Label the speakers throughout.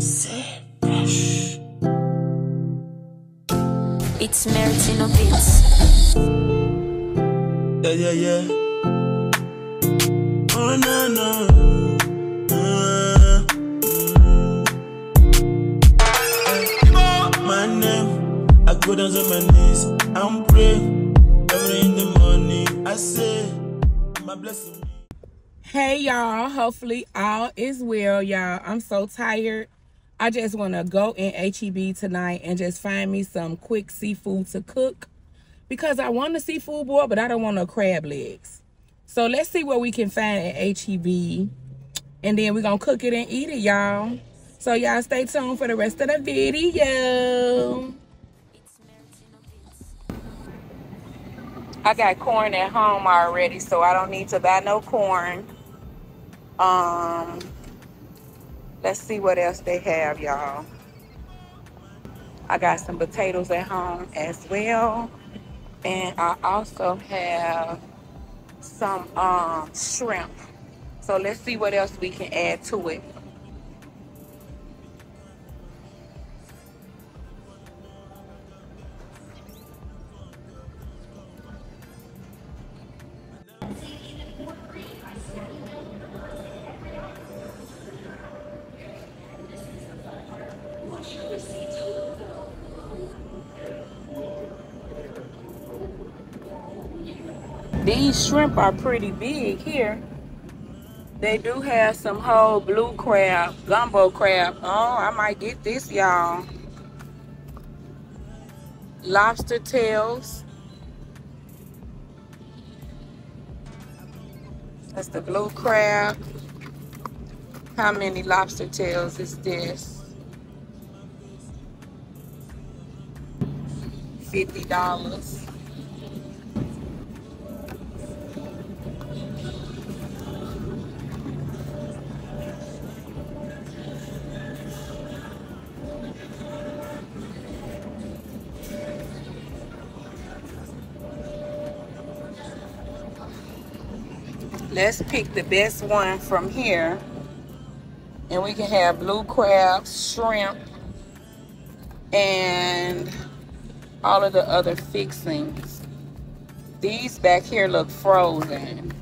Speaker 1: It's Meritino Beats.
Speaker 2: Yeah, yeah, yeah. Oh, no, no. Uh, mm. My name, I go down on my knees and pray. Every in the morning, I say, my blessing.
Speaker 3: Hey y'all, hopefully all is well, y'all. I'm so tired. I just want to go in HEB tonight and just find me some quick seafood to cook because I want a seafood boil, but I don't want no crab legs. So let's see what we can find at HEB and then we're going to cook it and eat it, y'all. So y'all stay tuned for the rest of the video. I got corn at home already, so I don't need to buy no corn. Um, let's see what else they have, y'all. I got some potatoes at home as well. And I also have some um, shrimp. So let's see what else we can add to it. These shrimp are pretty big here. They do have some whole blue crab, gumbo crab. Oh, I might get this, y'all. Lobster tails. That's the blue crab. How many lobster tails is this? $50. let's pick the best one from here and we can have blue crabs shrimp and all of the other fixings. These back here look frozen.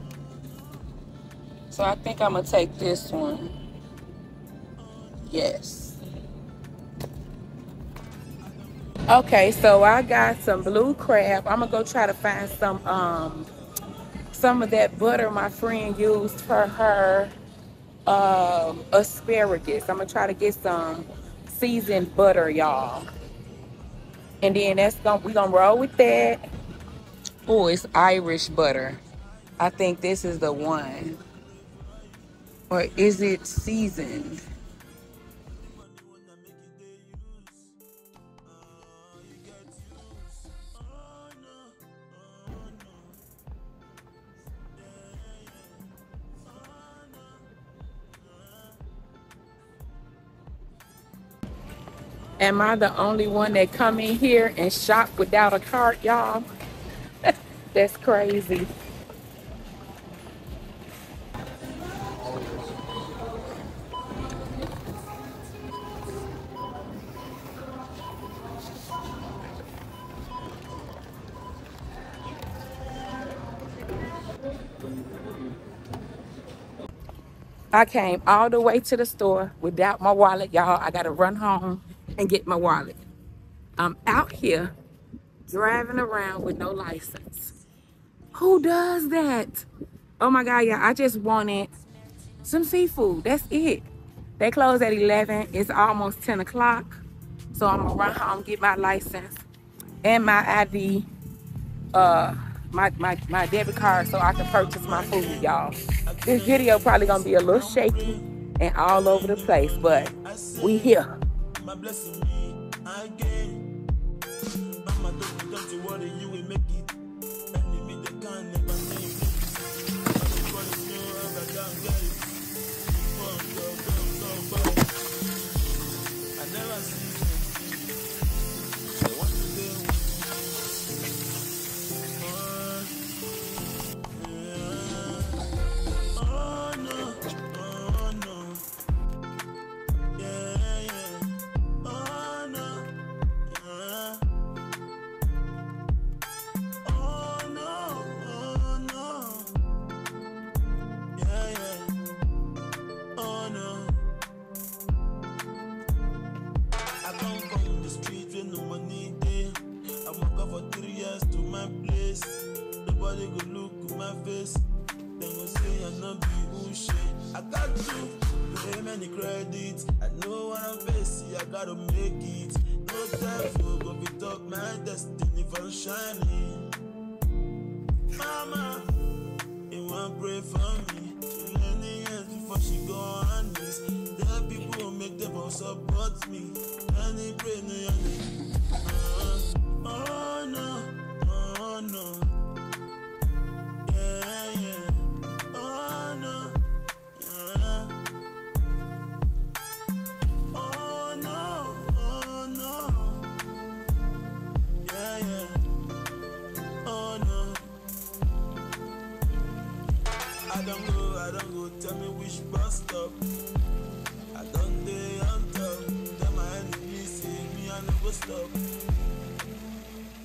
Speaker 3: So I think I'm gonna take this one. Yes. Okay so I got some blue crab. I'm gonna go try to find some um some of that butter my friend used for her um, asparagus. I'm gonna try to get some seasoned butter, y'all. And then that's gonna we gonna roll with that. Oh, it's Irish butter. I think this is the one. Or is it seasoned? Am I the only one that come in here and shop without a cart, y'all? That's crazy. I came all the way to the store without my wallet, y'all. I got to run home and get my wallet. I'm out here driving around with no license. Who does that? Oh my God, yeah, I just wanted some seafood. That's it. They close at 11. It's almost 10 o'clock. So I'm gonna run home, get my license and my ID, uh, my, my, my debit card so I can purchase my food, y'all. This video probably gonna be a little shaky and all over the place, but we here my blessing me again. Mama told me don't you worry, you will make it. Enemy they can never make it. Everybody know I can't get it.
Speaker 2: Nobody go look in my face. Then go say I no be who shit. I got to pay many credits. I know what I'm facing. I gotta make it. No devil go be talk my destiny for shining. Mama, you want pray for me. Learning years before she go on knees. There people make them all support me. And they pray go, tell me bus stop. I don't day on top. Tell my enemies, see me, I go stop.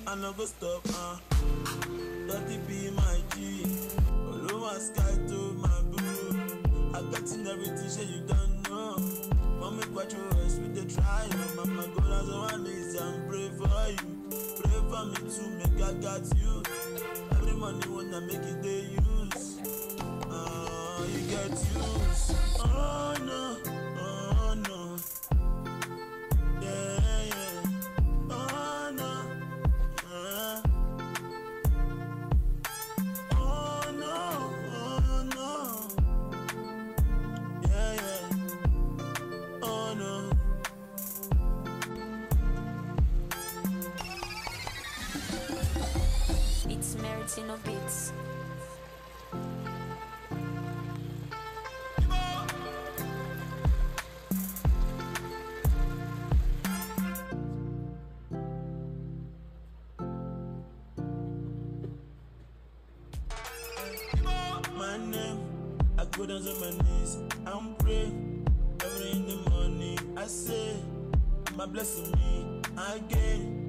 Speaker 2: I go stop, uh. Dirty be my G. Olowa sky to my blue. I got in everything, shit you don't know. Mommy quattro us with the try. Mama go as a one is and pray for you. Pray for me too, make I got you. Every money when I make it, they use. Get used. Oh no, oh no. Yeah, yeah. Oh no. Uh. Oh no, oh no. Yeah, yeah. Oh no.
Speaker 1: It's Meritino Beats.
Speaker 2: Name, I go down on my knees and pray. Every in the morning, I say, my blessing me again.